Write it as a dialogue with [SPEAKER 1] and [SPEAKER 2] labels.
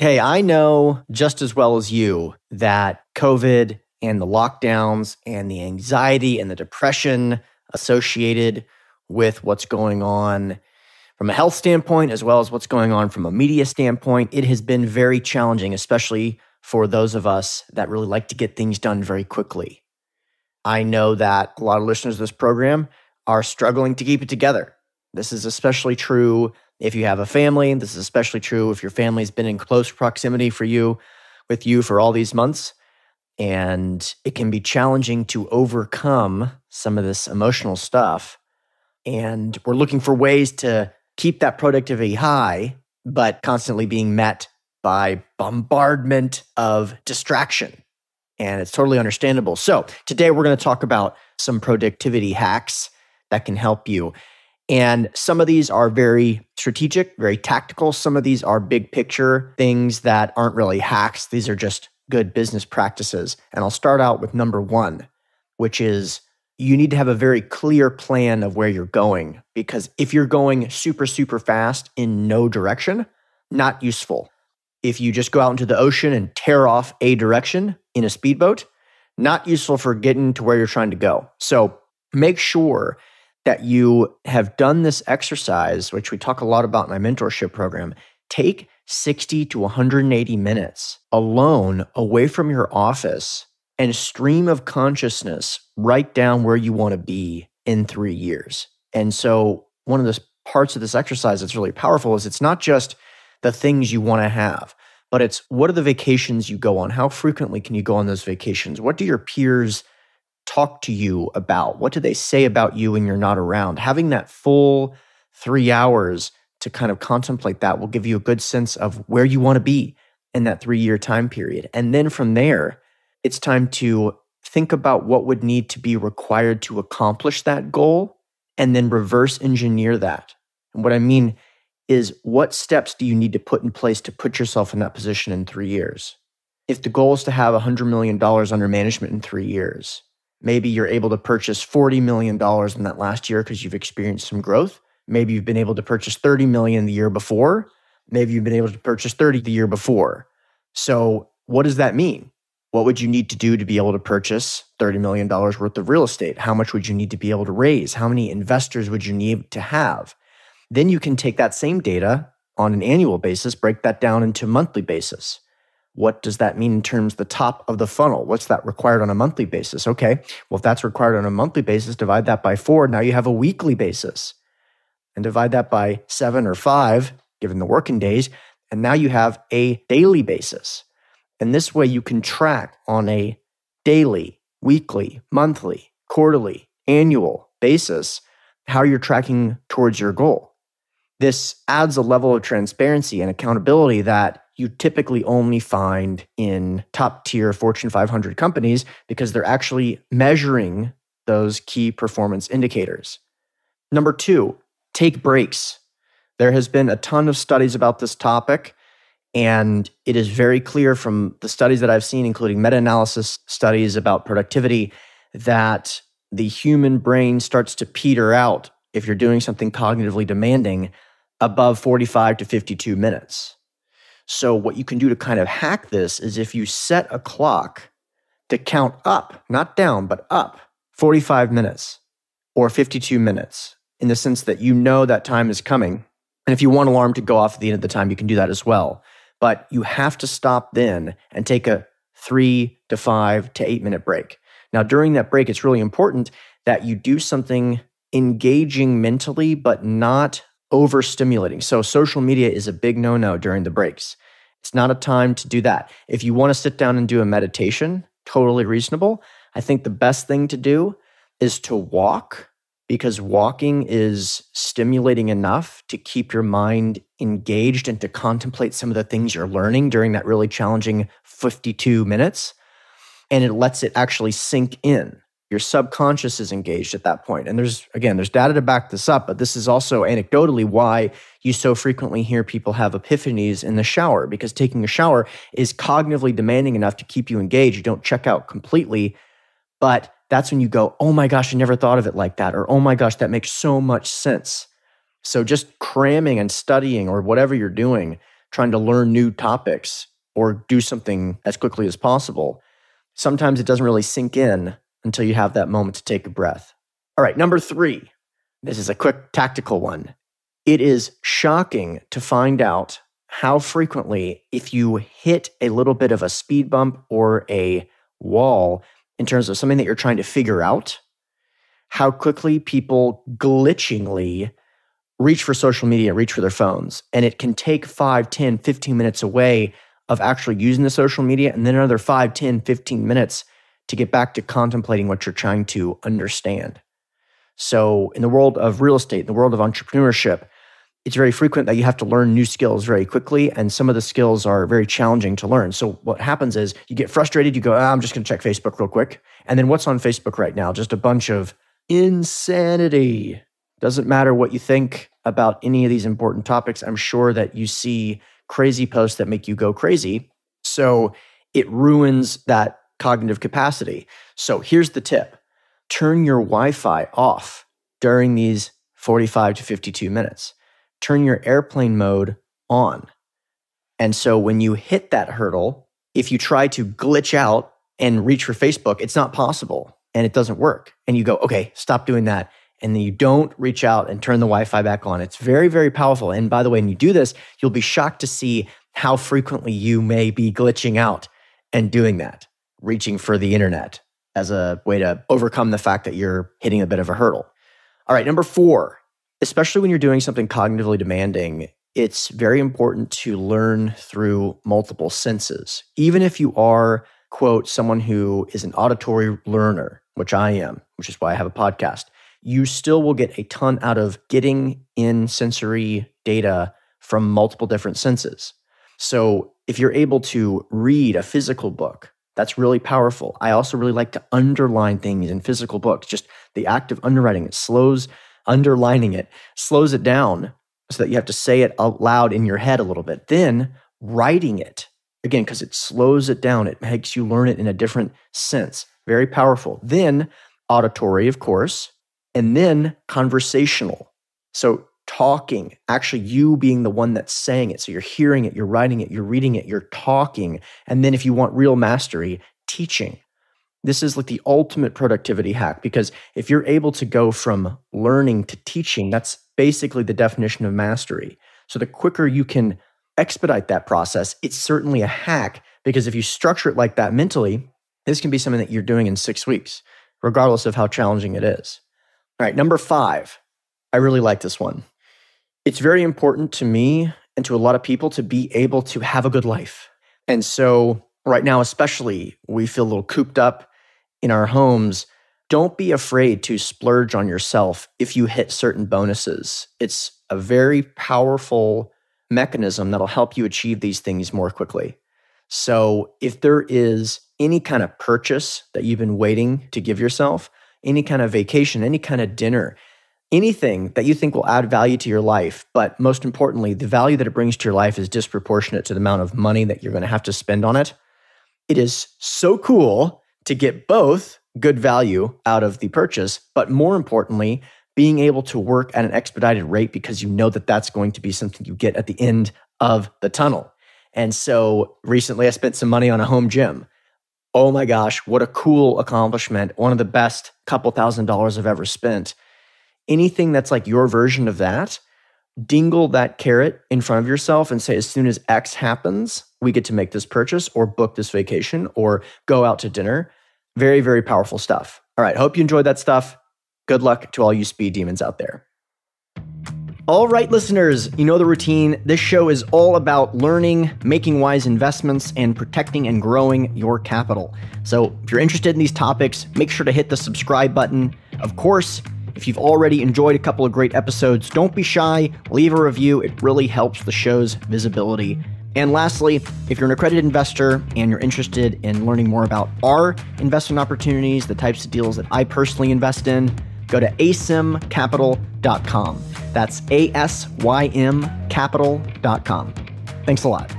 [SPEAKER 1] Hey, I know just as well as you that COVID and the lockdowns and the anxiety and the depression associated with what's going on from a health standpoint, as well as what's going on from a media standpoint, it has been very challenging, especially for those of us that really like to get things done very quickly. I know that a lot of listeners of this program are struggling to keep it together. This is especially true if you have a family. This is especially true if your family's been in close proximity for you with you for all these months. And it can be challenging to overcome some of this emotional stuff. And we're looking for ways to keep that productivity high, but constantly being met by bombardment of distraction. And it's totally understandable. So, today we're going to talk about some productivity hacks that can help you. And some of these are very strategic, very tactical. Some of these are big picture things that aren't really hacks. These are just good business practices. And I'll start out with number one, which is you need to have a very clear plan of where you're going. Because if you're going super, super fast in no direction, not useful. If you just go out into the ocean and tear off a direction in a speedboat, not useful for getting to where you're trying to go. So make sure that you have done this exercise, which we talk a lot about in my mentorship program, take 60 to 180 minutes alone away from your office and stream of consciousness write down where you want to be in three years. And so, one of the parts of this exercise that's really powerful is it's not just the things you want to have, but it's what are the vacations you go on? How frequently can you go on those vacations? What do your peers talk to you about? What do they say about you when you're not around? Having that full three hours to kind of contemplate that will give you a good sense of where you want to be in that three year time period. And then from there, it's time to think about what would need to be required to accomplish that goal and then reverse engineer that. And what I mean is, what steps do you need to put in place to put yourself in that position in three years? If the goal is to have $100 million under management in three years, Maybe you're able to purchase $40 million in that last year because you've experienced some growth. Maybe you've been able to purchase 30 million the year before. Maybe you've been able to purchase 30 the year before. So, what does that mean? What would you need to do to be able to purchase $30 million worth of real estate? How much would you need to be able to raise? How many investors would you need to have? Then you can take that same data on an annual basis, break that down into monthly basis. What does that mean in terms of the top of the funnel? What's that required on a monthly basis? Okay, well, if that's required on a monthly basis, divide that by four. Now you have a weekly basis. And divide that by seven or five, given the working days. And now you have a daily basis. And this way you can track on a daily, weekly, monthly, quarterly, annual basis how you're tracking towards your goal. This adds a level of transparency and accountability that you typically only find in top tier Fortune 500 companies because they're actually measuring those key performance indicators. Number two, take breaks. There has been a ton of studies about this topic, and it is very clear from the studies that I've seen, including meta analysis studies about productivity, that the human brain starts to peter out if you're doing something cognitively demanding above 45 to 52 minutes. So, what you can do to kind of hack this is if you set a clock to count up, not down, but up 45 minutes or 52 minutes in the sense that you know that time is coming. And if you want alarm to go off at the end of the time, you can do that as well. But you have to stop then and take a three to five to eight minute break. Now, during that break, it's really important that you do something engaging mentally, but not overstimulating. So social media is a big no no during the breaks. It's not a time to do that. If you want to sit down and do a meditation, totally reasonable. I think the best thing to do is to walk because walking is stimulating enough to keep your mind engaged and to contemplate some of the things you're learning during that really challenging 52 minutes. And it lets it actually sink in your subconscious is engaged at that point. And there's, again, there's data to back this up, but this is also anecdotally why you so frequently hear people have epiphanies in the shower because taking a shower is cognitively demanding enough to keep you engaged. You don't check out completely, but that's when you go, oh my gosh, I never thought of it like that. Or, oh my gosh, that makes so much sense. So just cramming and studying or whatever you're doing trying to learn new topics or do something as quickly as possible, sometimes it doesn't really sink in until you have that moment to take a breath. All right, number three. This is a quick tactical one. It is shocking to find out how frequently, if you hit a little bit of a speed bump or a wall in terms of something that you're trying to figure out, how quickly people glitchingly reach for social media, reach for their phones. And it can take 5, 10, 15 minutes away of actually using the social media, and then another 5, 10, 15 minutes to get back to contemplating what you're trying to understand. So, in the world of real estate, in the world of entrepreneurship, it's very frequent that you have to learn new skills very quickly, and some of the skills are very challenging to learn. So, what happens is you get frustrated, you go, oh, I'm just going to check Facebook real quick. And then, what's on Facebook right now? Just a bunch of insanity. Doesn't matter what you think about any of these important topics. I'm sure that you see crazy posts that make you go crazy. So it ruins that cognitive capacity. So here's the tip turn your Wi Fi off during these 45 to 52 minutes, turn your airplane mode on. And so when you hit that hurdle, if you try to glitch out and reach for Facebook, it's not possible and it doesn't work. And you go, okay, stop doing that. And then you don't reach out and turn the Wi Fi back on. It's very, very powerful. And by the way, when you do this, you'll be shocked to see how frequently you may be glitching out and doing that, reaching for the internet as a way to overcome the fact that you're hitting a bit of a hurdle. All right, number four, especially when you're doing something cognitively demanding, it's very important to learn through multiple senses. Even if you are quote, someone who is an auditory learner, which I am, which is why I have a podcast, you still will get a ton out of getting in sensory data from multiple different senses. So if you're able to read a physical book, that's really powerful. I also really like to underline things in physical books. Just the act of underwriting it slows, underlining it slows it down so that you have to say it out loud in your head a little bit. Then writing it Again, because it slows it down, it makes you learn it in a different sense. Very powerful. Then auditory, of course, and then conversational. So talking, actually you being the one that's saying it. So you're hearing it, you're writing it, you're reading it, you're talking. And then if you want real mastery, teaching. This is like the ultimate productivity hack because if you're able to go from learning to teaching, that's basically the definition of mastery. So the quicker you can expedite that process, it's certainly a hack because if you structure it like that mentally, this can be something that you're doing in six weeks, regardless of how challenging it is. All right, number five. I really like this one. It's very important to me and to a lot of people to be able to have a good life. And so, right now, especially, we feel a little cooped up in our homes. Don't be afraid to splurge on yourself if you hit certain bonuses. It's a very powerful mechanism that'll help you achieve these things more quickly. So, if there is any kind of purchase that you've been waiting to give yourself, any kind of vacation, any kind of dinner, anything that you think will add value to your life, but most importantly, the value that it brings to your life is disproportionate to the amount of money that you're going to have to spend on it. It is so cool to get both good value out of the purchase, but more importantly, being able to work at an expedited rate because you know that that's going to be something you get at the end of the tunnel. And so recently I spent some money on a home gym. Oh my gosh, what a cool accomplishment. One of the best couple thousand dollars I've ever spent. Anything that's like your version of that, dingle that carrot in front of yourself and say, as soon as X happens, we get to make this purchase or book this vacation or go out to dinner. Very, very powerful stuff. All right. Hope you enjoyed that stuff. Good luck to all you speed demons out there. All right, listeners, you know the routine. This show is all about learning, making wise investments, and protecting and growing your capital. So if you're interested in these topics, make sure to hit the subscribe button. Of course, if you've already enjoyed a couple of great episodes, don't be shy, leave a review. It really helps the show's visibility. And lastly, if you're an accredited investor and you're interested in learning more about our investment opportunities, the types of deals that I personally invest in, go to asymcapital.com. That's A S Y M capital.com. Thanks a lot.